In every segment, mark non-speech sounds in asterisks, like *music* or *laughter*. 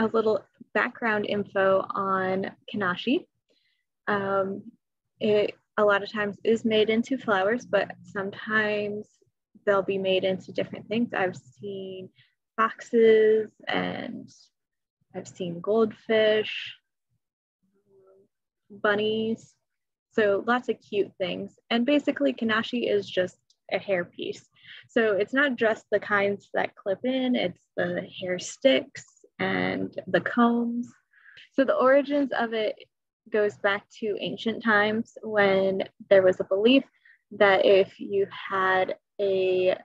a little background info on Kanzashi. Um, it a lot of times is made into flowers, but sometimes they'll be made into different things. I've seen foxes and I've seen goldfish, bunnies, so lots of cute things. And basically Kanzashi is just a hair piece. So it's not just the kinds that clip in, it's the hair sticks and the combs. So the origins of it goes back to ancient times when there was a belief that if you had a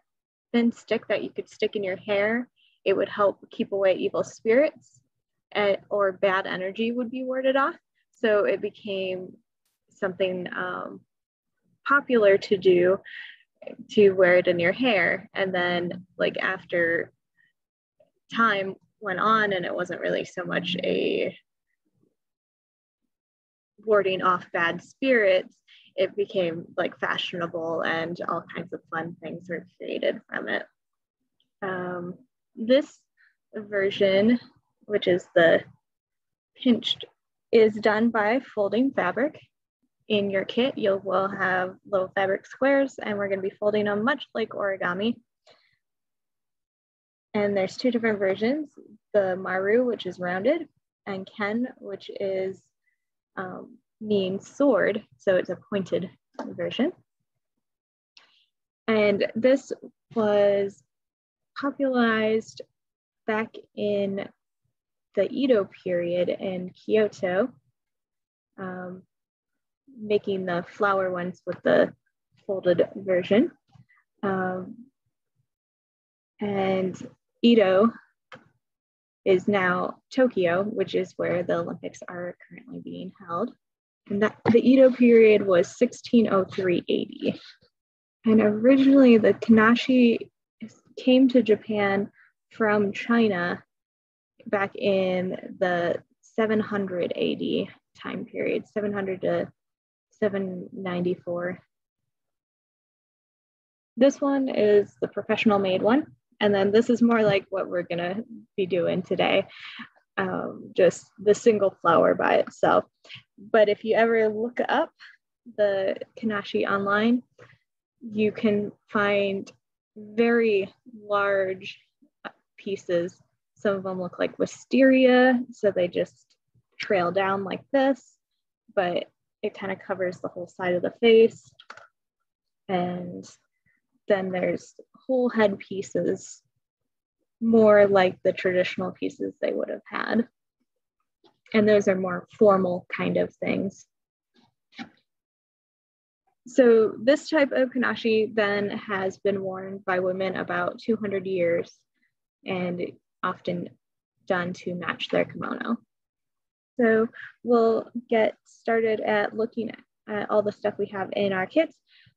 thin stick that you could stick in your hair, it would help keep away evil spirits and, or bad energy would be warded off. So it became something um, popular to do to wear it in your hair. And then, like, after time went on and it wasn't really so much a warding off bad spirits, it became like fashionable and all kinds of fun things were created from it. Um, this version, which is the pinched, is done by folding fabric. In your kit, you will have little fabric squares and we're gonna be folding them much like origami. And there's two different versions, the Maru, which is rounded, and Ken, which is um, means sword, so it's a pointed version. And this was popularized back in the Edo period in Kyoto, um, making the flower ones with the folded version. Um, and Edo is now Tokyo, which is where the Olympics are currently being held. And that the Edo period was 1603 AD. And originally the Kanzashi came to Japan from China back in the 700 AD time period, 700 to 794. This one is the professional made one. And then this is more like what we're gonna be doing today, um, just the single flower by itself. But if you ever look up the Kanzashi online, you can find very large pieces. Some of them look like wisteria, so they just trail down like this, but it kind of covers the whole side of the face. And then there's whole head pieces, more like the traditional pieces they would have had. And those are more formal kind of things. So this type of kanzashi then has been worn by women about 200 years and often done to match their kimono. So we'll get started at looking at all the stuff we have in our kits.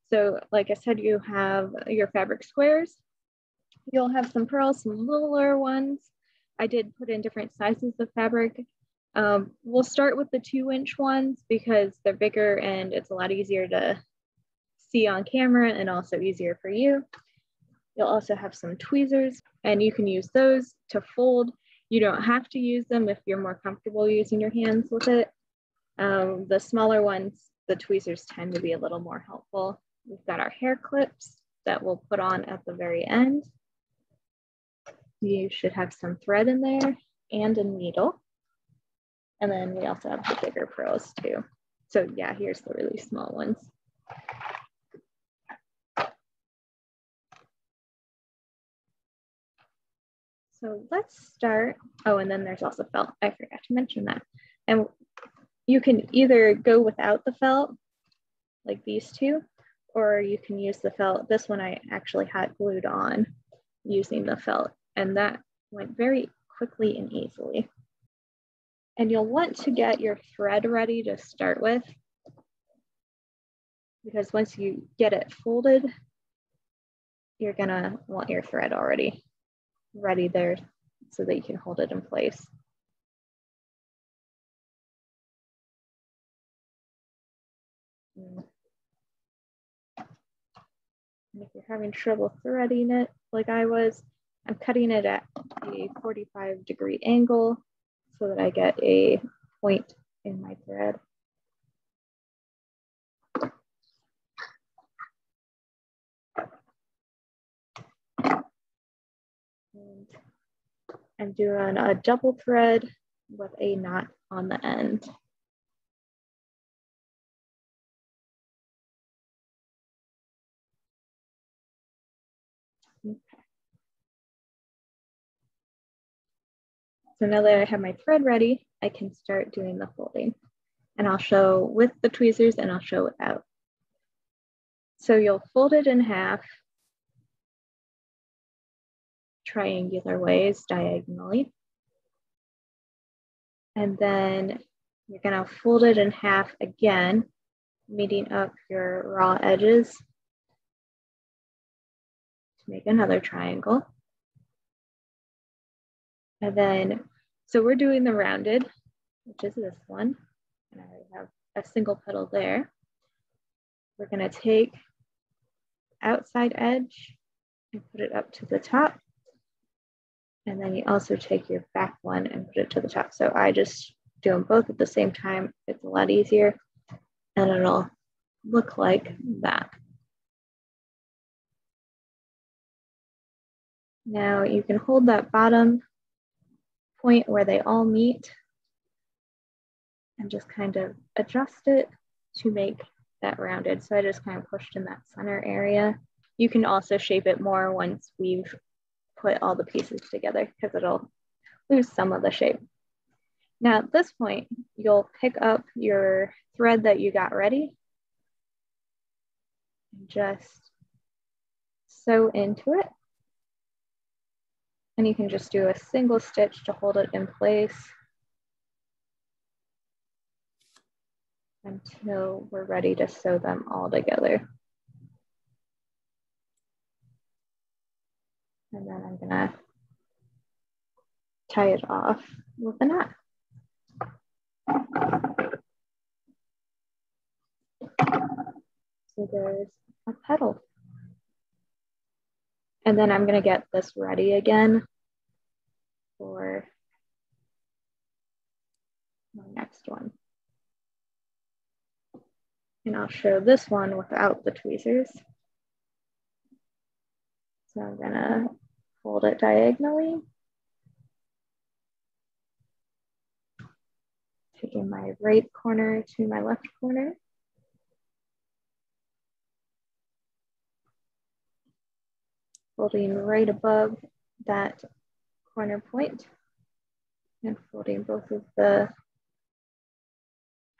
So like I said, you have your fabric squares. You'll have some pearls, some littler ones. I did put in different sizes of fabric. Um, we'll start with the two inch ones because they're bigger and it's a lot easier to see on camera and also easier for you. You'll also have some tweezers and you can use those to fold. You don't have to use them if you're more comfortable using your hands with it. Um, the smaller ones, the tweezers tend to be a little more helpful. We've got our hair clips that we'll put on at the very end. You should have some thread in there and a needle. And then we also have the bigger pearls too. So yeah, here's the really small ones. So let's start. Oh, and then there's also felt. I forgot to mention that. And you can either go without the felt, like these two, or you can use the felt. This one I actually had glued on using the felt, and that went very quickly and easily. And you'll want to get your thread ready to start with, because once you get it folded, you're gonna want your thread already ready there so that you can hold it in place. Mm. And if you're having trouble threading it like I was, I'm cutting it at a 45 degree angle so that I get a point in my thread. And I'm doing a double thread with a knot on the end. So now that I have my thread ready, I can start doing the folding. And I'll show with the tweezers and I'll show without. So you'll fold it in half triangular ways diagonally. And then you're gonna fold it in half again, meeting up your raw edges to make another triangle. And then, so we're doing the rounded, which is this one. And I have a single petal there. We're gonna take outside edge and put it up to the top. And then you also take your back one and put it to the top. So I just do them both at the same time. It's a lot easier and it'll look like that. Now you can hold that bottom point where they all meet and just kind of adjust it to make that rounded. So I just kind of pushed in that center area. You can also shape it more once we've put all the pieces together because it'll lose some of the shape. Now at this point, you'll pick up your thread that you got ready and just sew into it. And you can just do a single stitch to hold it in place until we're ready to sew them all together. And then I'm gonna tie it off with a knot. So there's a petal. And then I'm gonna get this ready again for my next one. And I'll show this one without the tweezers. So I'm gonna fold it diagonally. Taking my right corner to my left corner. Folding right above that corner point and folding both of the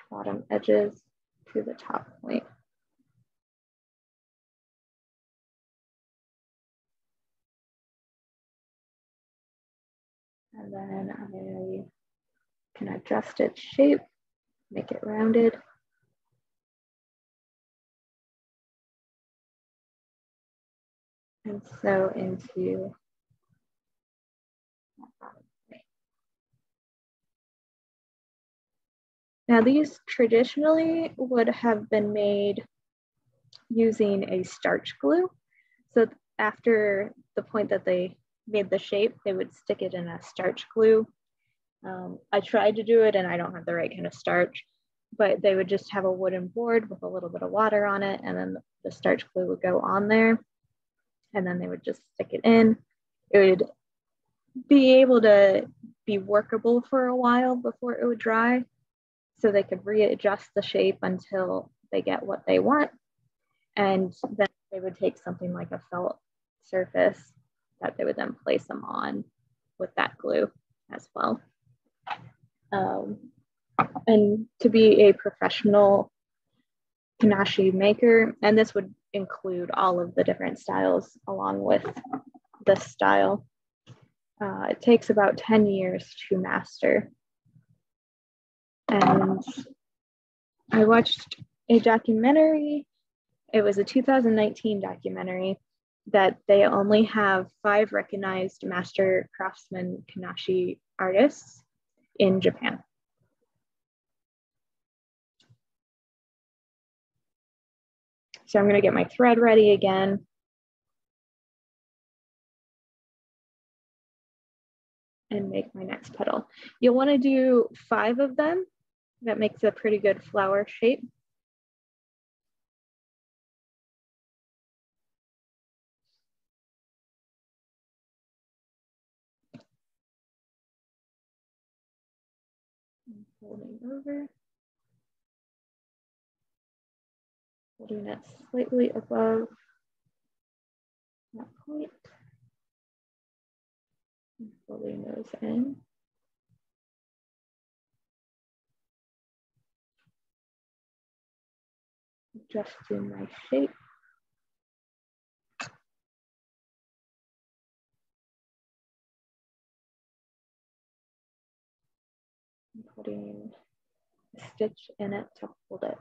bottom edges to the top point. And then I can adjust its shape, make it rounded. And so into Now these traditionally would have been made using a starch glue. So after the point that they made the shape, they would stick it in a starch glue. Um, I tried to do it and I don't have the right kind of starch, but they would just have a wooden board with a little bit of water on it and then the starch glue would go on there and then they would just stick it in. It would be able to be workable for a while before it would dry so they could readjust the shape until they get what they want. And then they would take something like a felt surface that they would then place them on with that glue as well. Um, and to be a professional kanzashi maker, and this would include all of the different styles along with this style. Uh, it takes about 10 years to master. And I watched a documentary, it was a 2019 documentary that they only have five recognized master craftsman kanzashi artists in Japan. So I'm gonna get my thread ready again. and make my next petal. You'll want to do five of them. That makes a pretty good flower shape. Folding over. Holding it slightly above that point folding those in. Adjusting my shape. putting a stitch in it to hold it.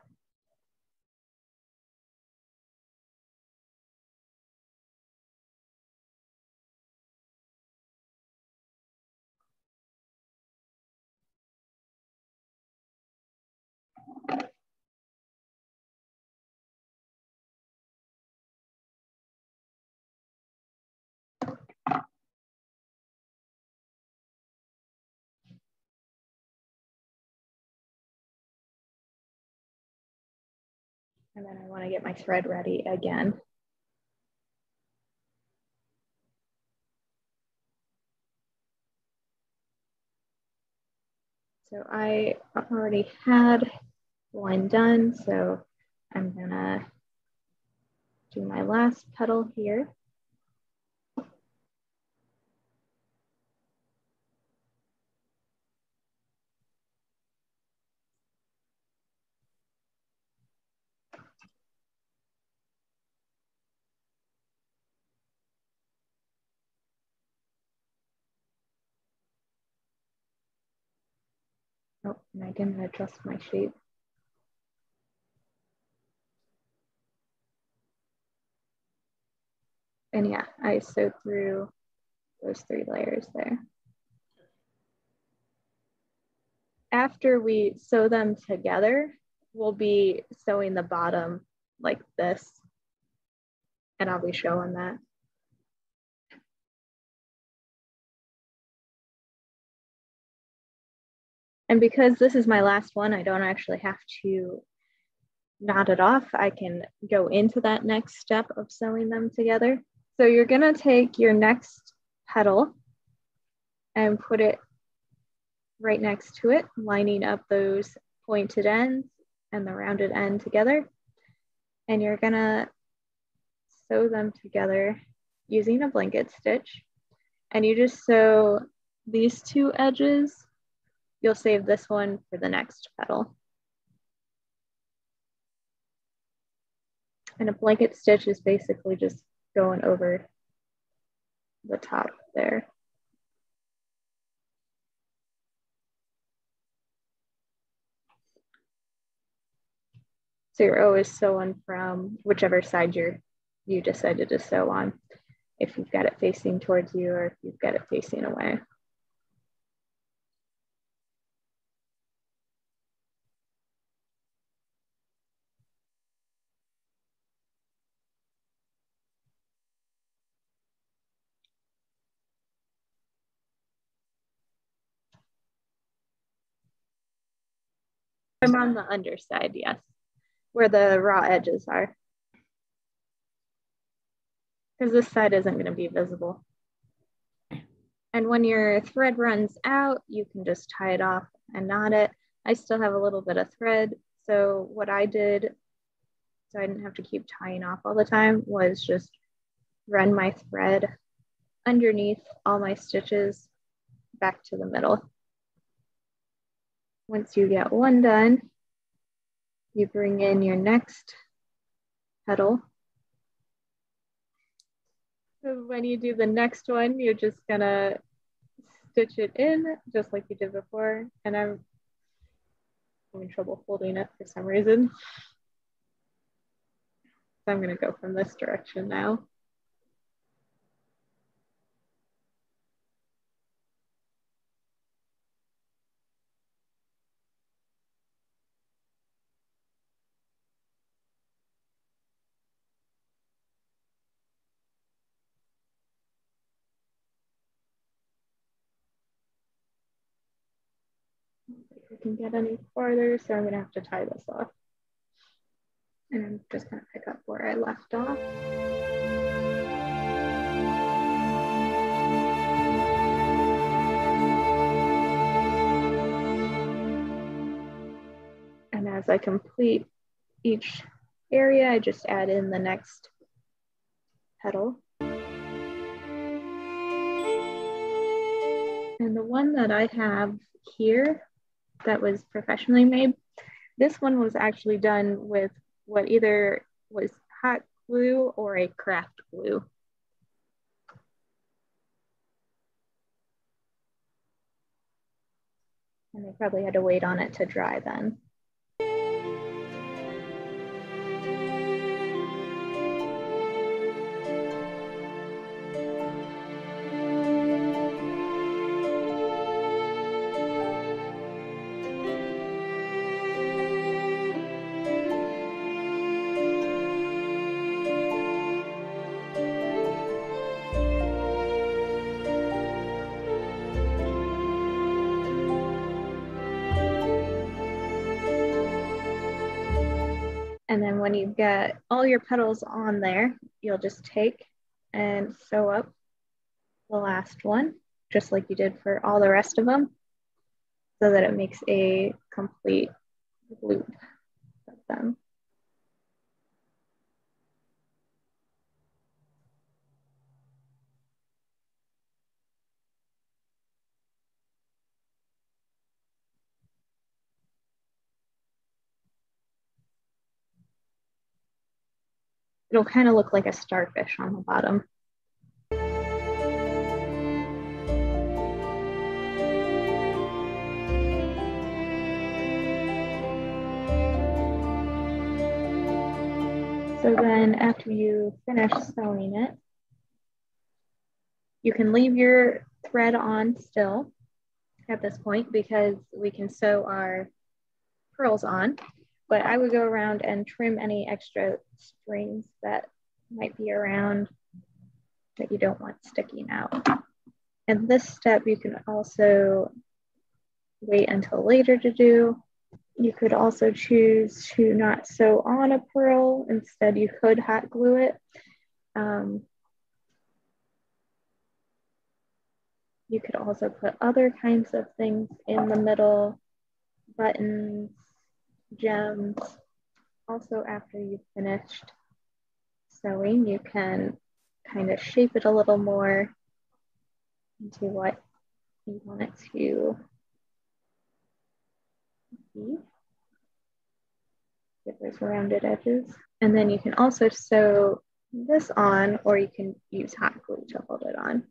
And then I want to get my thread ready again. So I already had one done, so I'm gonna do my last petal here. Oh, and I didn't adjust my shape. And yeah, I sewed through those three layers there. After we sew them together, we'll be sewing the bottom like this. And I'll be showing that. And because this is my last one, I don't actually have to knot it off. I can go into that next step of sewing them together. So you're gonna take your next petal and put it right next to it, lining up those pointed ends and the rounded end together. And you're gonna sew them together using a blanket stitch. And you just sew these two edges You'll save this one for the next petal. And a blanket stitch is basically just going over the top there. So you're always sewing from whichever side you're, you decided to sew on, if you've got it facing towards you or if you've got it facing away. I'm on the underside, yes, where the raw edges are. Because this side isn't going to be visible. And when your thread runs out, you can just tie it off and knot it. I still have a little bit of thread. So what I did, so I didn't have to keep tying off all the time, was just run my thread underneath all my stitches back to the middle. Once you get one done, you bring in your next petal. So when you do the next one, you're just gonna stitch it in just like you did before. And I'm having trouble holding it for some reason. So I'm gonna go from this direction now. I can get any farther, so I'm gonna have to tie this off. And I'm just gonna pick up where I left off. And as I complete each area, I just add in the next petal. And the one that I have here that was professionally made, this one was actually done with what either was hot glue or a craft glue. And they probably had to wait on it to dry then. When you get all your petals on there, you'll just take and sew up the last one, just like you did for all the rest of them, so that it makes a complete loop of them. It'll kind of look like a starfish on the bottom. So then after you finish sewing it, you can leave your thread on still at this point because we can sew our pearls on but I would go around and trim any extra strings that might be around that you don't want sticking out. And this step you can also wait until later to do. You could also choose to not sew on a pearl. Instead, you could hot glue it. Um, you could also put other kinds of things in the middle, buttons, gems. Also, after you've finished sewing, you can kind of shape it a little more into what you want it to be. Get those rounded edges. And then you can also sew this on, or you can use hot glue to hold it on.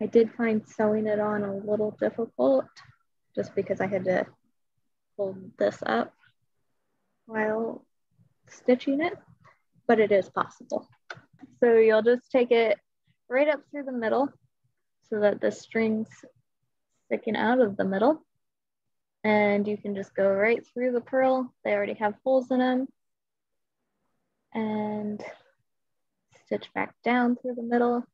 I did find sewing it on a little difficult just because I had to hold this up while stitching it, but it is possible. So you'll just take it right up through the middle so that the string's sticking out of the middle. And you can just go right through the pearl. They already have holes in them. And stitch back down through the middle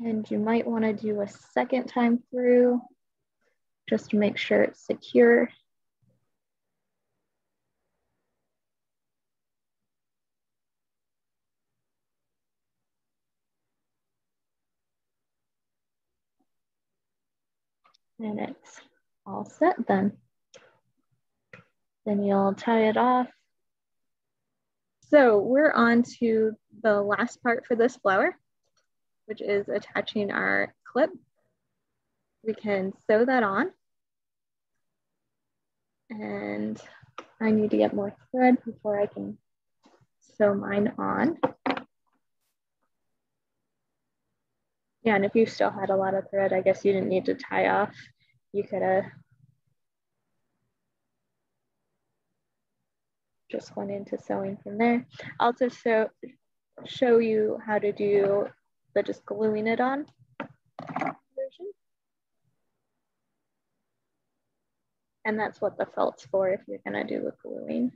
And you might want to do a second time through just to make sure it's secure. And it's all set then. Then you'll tie it off. So we're on to the last part for this flower which is attaching our clip. We can sew that on. And I need to get more thread before I can sew mine on. Yeah, and if you still had a lot of thread, I guess you didn't need to tie off. You could have just went into sewing from there. I'll also show, show you how to do the just gluing it on. And that's what the felt's for if you're gonna do the gluing.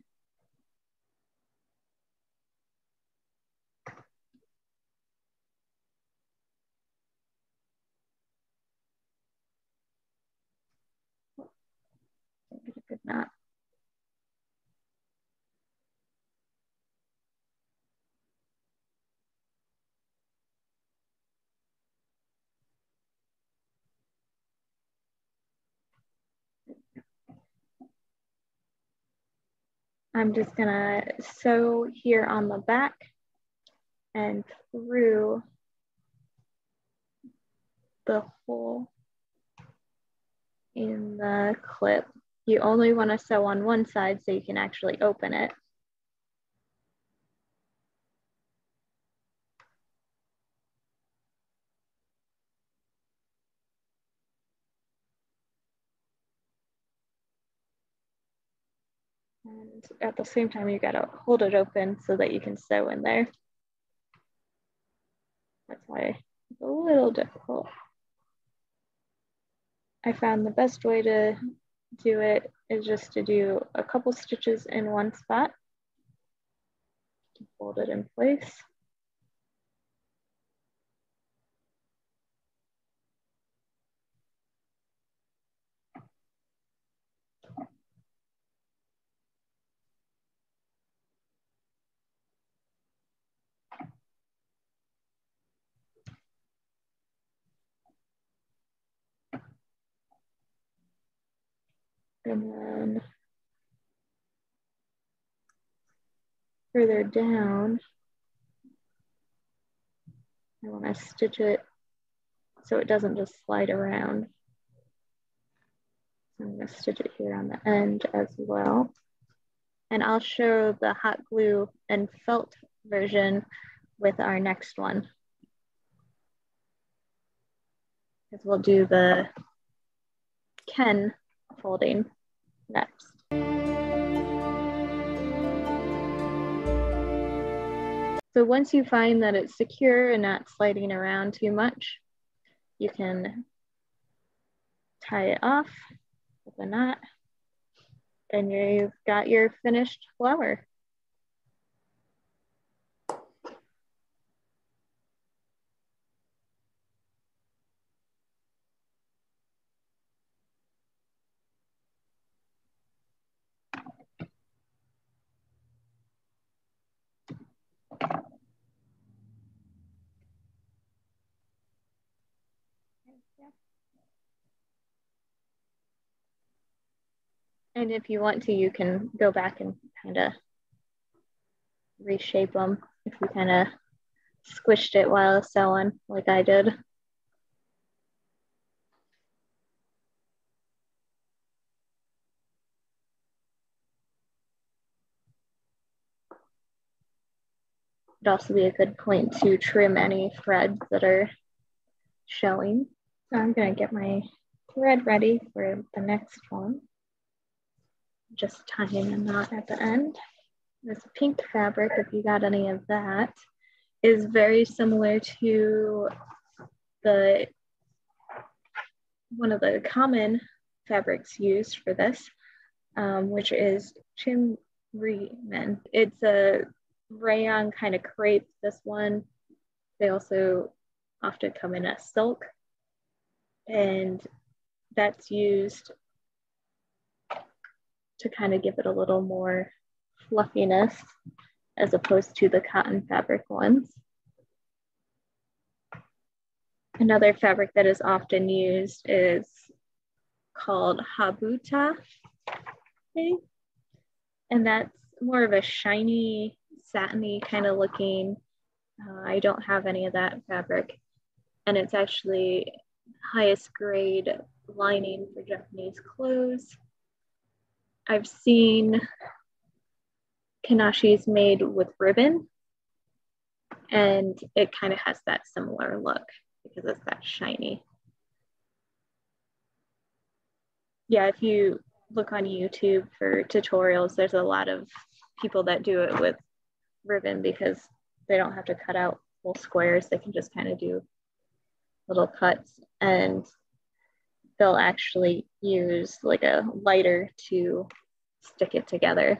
I'm just gonna sew here on the back and through the hole in the clip. You only wanna sew on one side so you can actually open it. And at the same time, you gotta hold it open so that you can sew in there. That's why it's a little difficult. I found the best way to do it is just to do a couple stitches in one spot. Hold it in place. And then further down, I want to stitch it so it doesn't just slide around. So I'm going to stitch it here on the end as well. And I'll show the hot glue and felt version with our next one. Because we'll do the Ken folding next. So once you find that it's secure and not sliding around too much, you can tie it off with a knot and you've got your finished flower. And if you want to, you can go back and kind of reshape them if you kind of squished it while sewing like I did. It'd also be a good point to trim any threads that are showing. So I'm gonna get my thread ready for the next one just tying a knot at the end. This pink fabric, if you got any of that, is very similar to the one of the common fabrics used for this, um, which is chirimen. It's a rayon kind of crepe, this one. They also often come in a silk and that's used to kind of give it a little more fluffiness as opposed to the cotton fabric ones. Another fabric that is often used is called habuta. Okay. And that's more of a shiny, satiny kind of looking. Uh, I don't have any of that fabric. And it's actually highest grade lining for Japanese clothes. I've seen kanzashis made with ribbon and it kind of has that similar look because it's that shiny. Yeah, if you look on YouTube for tutorials, there's a lot of people that do it with ribbon because they don't have to cut out full squares. They can just kind of do little cuts and they'll actually use like a lighter to stick it together.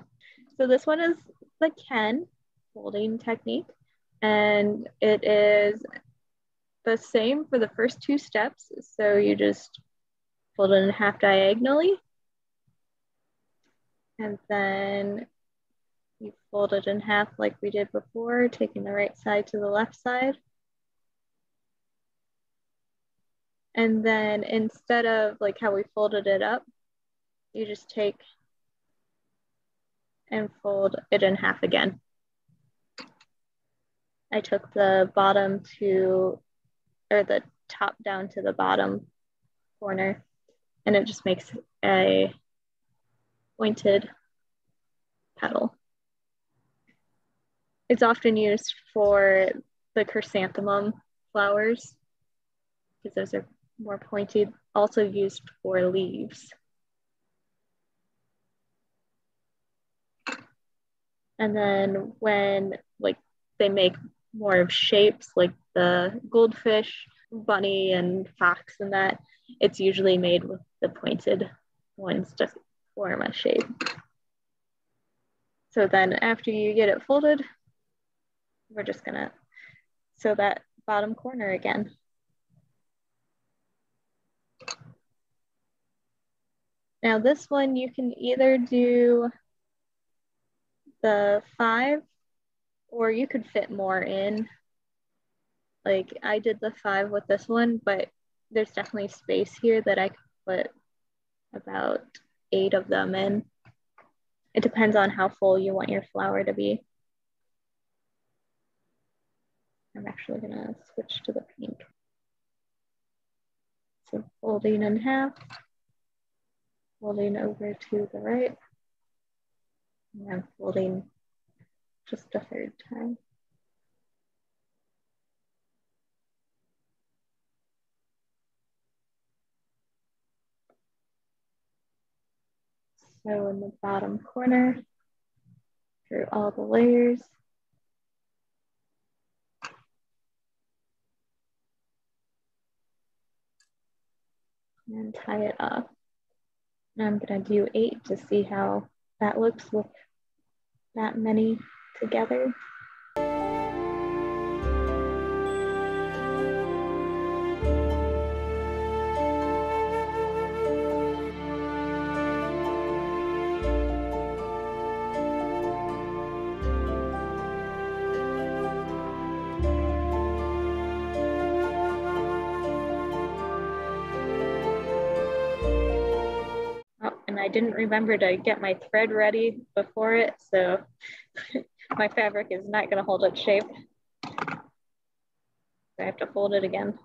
So this one is the Ken folding technique and it is the same for the first two steps. So you just fold it in half diagonally and then you fold it in half like we did before, taking the right side to the left side. And then instead of like how we folded it up, you just take and fold it in half again. I took the bottom to, or the top down to the bottom corner, and it just makes a pointed petal. It's often used for the chrysanthemum flowers because those are more pointed, also used for leaves. And then when like they make more of shapes like the goldfish, bunny and fox and that, it's usually made with the pointed ones to form a shape. So then after you get it folded, we're just gonna sew that bottom corner again. Now this one you can either do the five or you could fit more in. Like I did the five with this one, but there's definitely space here that I could put about eight of them in. It depends on how full you want your flower to be. I'm actually gonna switch to the pink. So folding in half, folding over to the right, and then folding just a third time. So in the bottom corner, through all the layers. And tie it up. I'm gonna do eight to see how that looks with that many together. I didn't remember to get my thread ready before it, so *laughs* my fabric is not gonna hold its shape. I have to fold it again.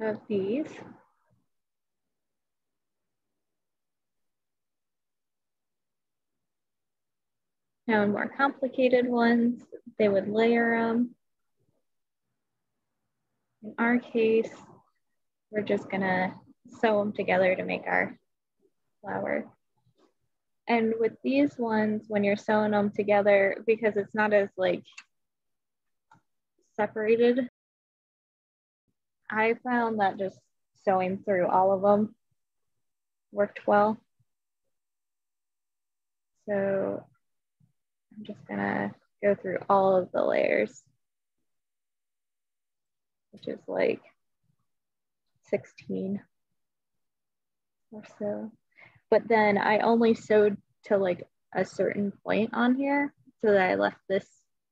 Uh, of these. Now in more complicated ones, they would layer them. In our case, we're just gonna sew them together to make our flower. And with these ones, when you're sewing them together, because it's not as like separated I found that just sewing through all of them worked well. So I'm just gonna go through all of the layers, which is like 16 or so. But then I only sewed to like a certain point on here so that I left this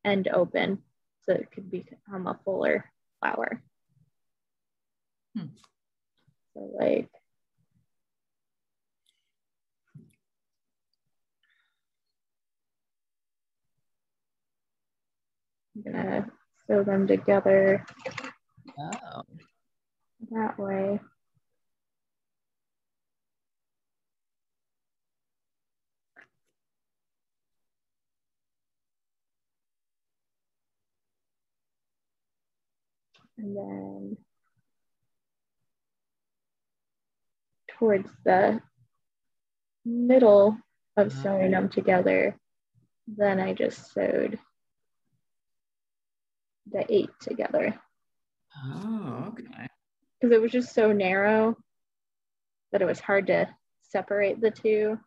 end open so it could become a fuller flower. Hmm. So like I'm gonna sew them together oh. that way. And then towards the middle of mm-hmm. sewing them together, then I just sewed the eight together. Oh, okay. Because it was just so narrow that it was hard to separate the two.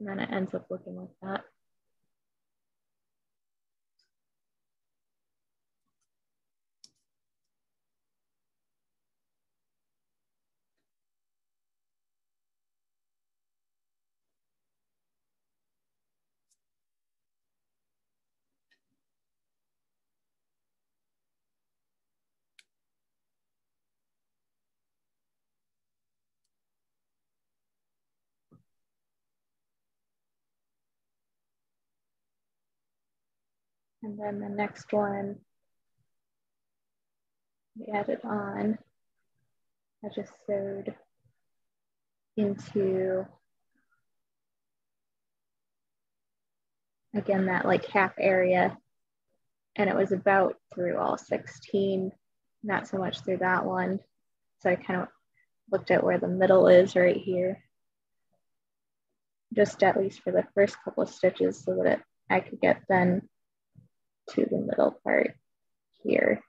And then it ends up looking like that. And then the next one, we added on, I just sewed into, again, that like half area. And it was about through all 16, not so much through that one. So I kind of looked at where the middle is right here. Just at least for the first couple of stitches so that it, I could get then to the middle part here.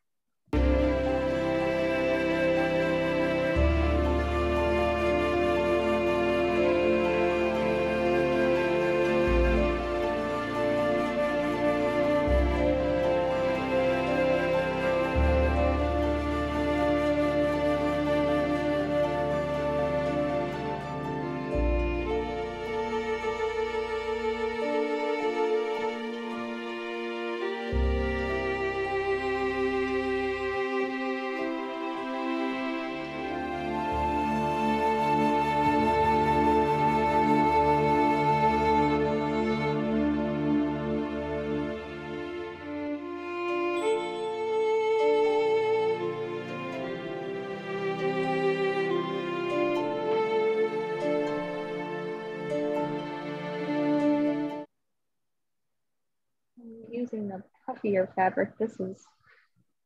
The fabric. This is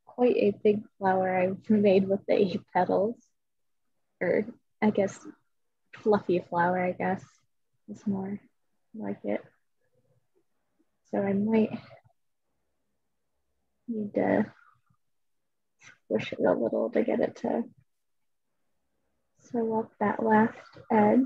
quite a big flower I've made with the eight petals, or I guess fluffy flower, I guess is more like it. So I might need to squish it a little to get it to sew up that last edge.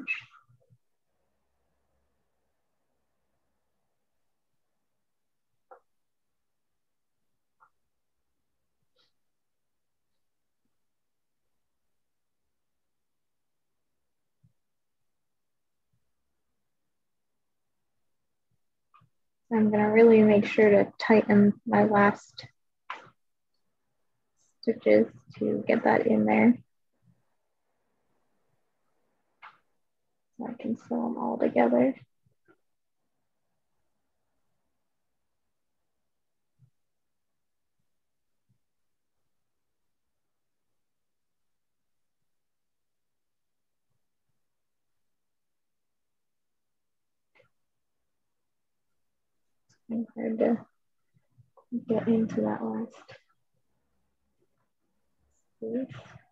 I'm gonna really make sure to tighten my last stitches to get that in there. So I can sew them all together. It's hard to get into that last space.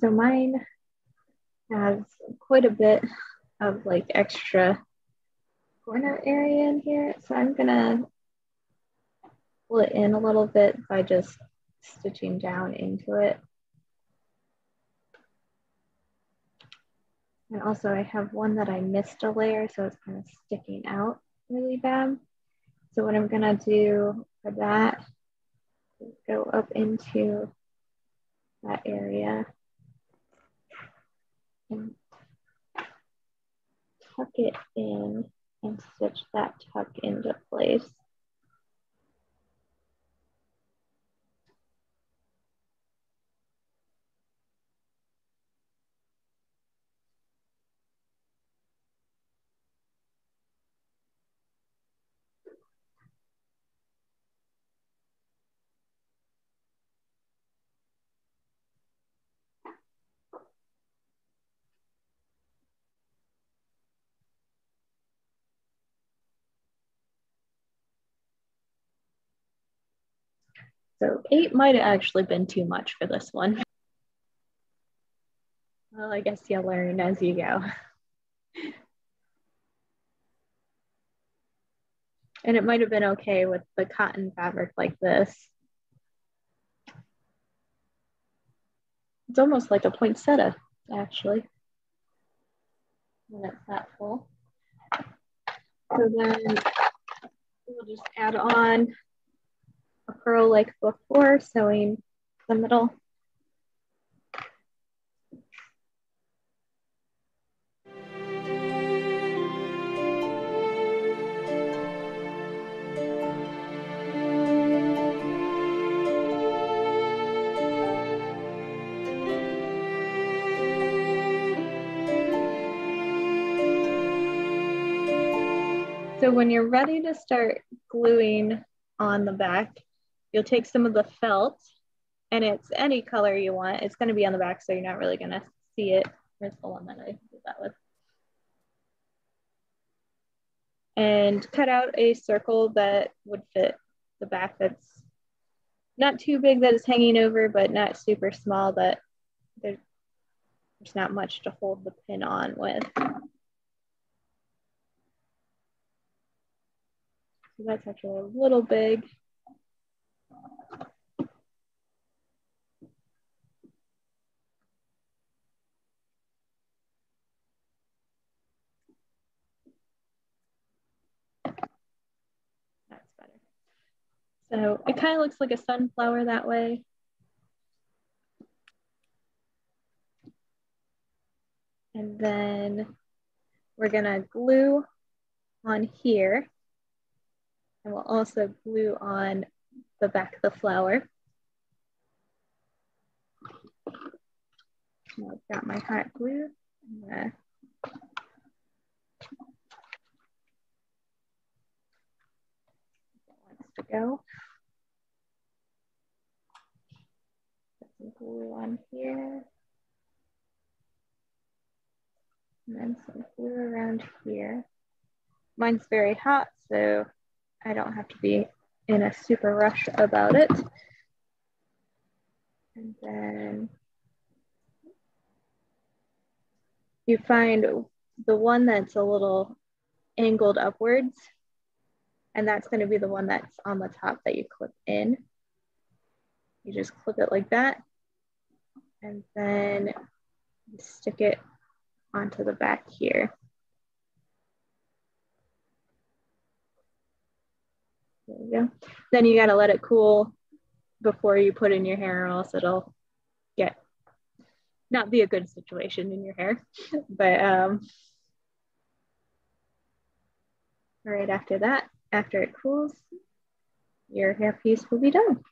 So mine has quite a bit of like extra corner area in here. So I'm gonna pull it in a little bit by just stitching down into it. And also I have one that I missed a layer, so it's kind of sticking out really bad. So what I'm gonna do for that go up into that area tuck it in and stitch that tuck into place. So eight might have actually been too much for this one. Well, I guess you'll learn as you go. And it might have been okay with the cotton fabric like this. It's almost like a poinsettia, actually, when it's that full. So then we'll just add on pearl like before, sewing the middle. So when you're ready to start gluing on the back, You'll take some of the felt and it's any color you want. It's going to be on the back, so you're not really going to see it. Where's the one that I did that with? And cut out a circle that would fit the back that's not too big that it's hanging over, but not super small that there's not much to hold the pin on with. So that's actually a little big. So it kind of looks like a sunflower that way. And then we're gonna glue on here. And we'll also glue on the back of the flower. I've got my hot glue. to go. Put some glue on here. And then some glue around here. Mine's very hot, so I don't have to be in a super rush about it. And then you find the one that's a little angled upwards and that's going to be the one that's on the top that you clip in. You just clip it like that. And then stick it onto the back here. There you go. Then you got to let it cool before you put in your hair, or else it'll get not be a good situation in your hair. *laughs* but um, right after that, after it cools, your hair piece will be done.